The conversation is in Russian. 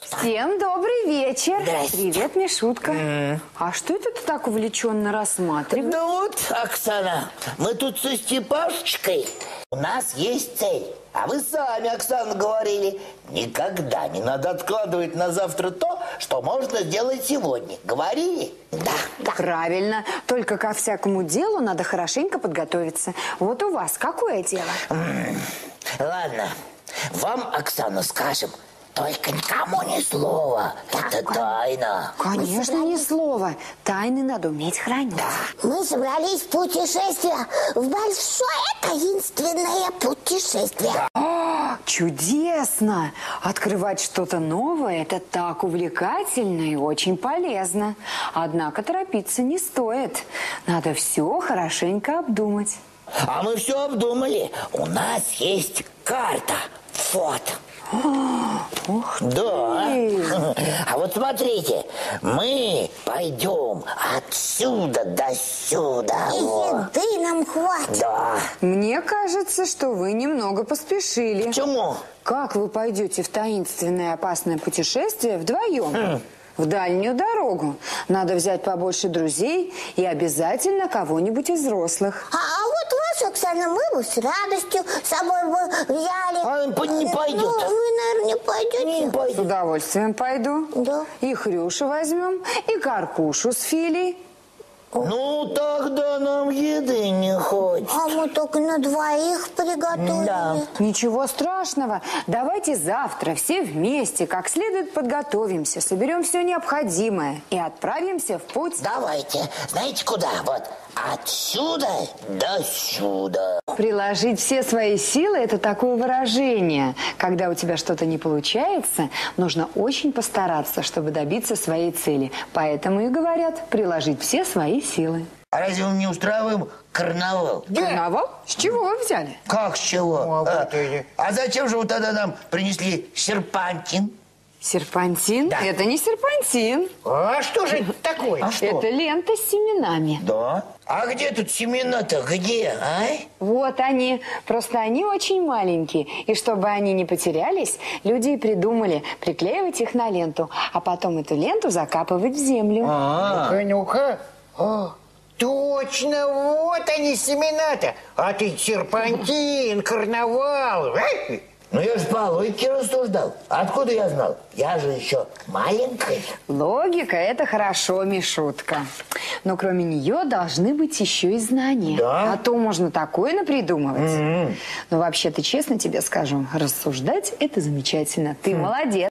Всем добрый вечер. Здрасте. Привет, Мишутка. А что это ты так увлеченно рассматриваешь? Да вот, Оксана, мы тут со Степашечкой. У нас есть цель. А вы сами, Оксана, говорили, никогда не надо откладывать на завтра то, что можно сделать сегодня. Говорили? Да, да. Правильно. Только ко всякому делу надо хорошенько подготовиться. Вот у вас какое дело? Ладно, вам, Оксана, скажем, только никому ни слова. Это тайна. Конечно, ни слова. Тайны надо уметь хранить. Мы собрались в путешествие, в большое таинственное путешествие. Чудесно! Открывать что-то новое – это так увлекательно и очень полезно. Однако торопиться не стоит. Надо все хорошенько обдумать. А мы все обдумали. У нас есть карта. Вот. Да. А вот смотрите, мы пойдем отсюда до сюда. И еды нам хватит. Да. Мне кажется, что вы немного поспешили. Почему? Как вы пойдете в таинственное опасное путешествие вдвоем? В дальнюю дорогу. Надо взять побольше друзей и обязательно кого-нибудь из взрослых. А, а Оксана, мы бы с радостью с собой бы взяли. А, не пойдет. Ну, вы, наверное, не пойдете. Не С пойдем. удовольствием пойду. Да. И Хрюшу возьмем, и Каркушу с Филей. Ну, тогда нам еды хочется. А мы только на двоих приготовили. Да. Ничего страшного. Давайте завтра все вместе как следует подготовимся, соберем все необходимое и отправимся в путь. Давайте. Знаете куда? Вот отсюда до сюда. Приложить все свои силы – это такое выражение. Когда у тебя что-то не получается, нужно очень постараться, чтобы добиться своей цели. Поэтому и говорят приложить все свои силы. А разве мы не устраиваем карнавал? Карнавал? С чего вы взяли? Как с чего? а, а зачем же вы тогда нам принесли серпантин? Серпантин? Да. Это не серпантин. А что же это такое? А что? Это лента с семенами. Да. А где тут семена-то? Где, а? Вот они. Просто они очень маленькие. И чтобы они не потерялись, люди и придумали приклеивать их на ленту, а потом эту ленту закапывать в землю. А, Ну-ка, ну-ка. Точно, вот они семена-то. А ты серпантин, карнавал. Ну я же по логике рассуждал. Откуда я знал? Я же еще маленький. Логика – это хорошо, Мишутка. Но кроме нее должны быть еще и знания. Да? А то можно такое напридумывать. Но вообще-то, честно тебе скажу, рассуждать – это замечательно. Ты молодец.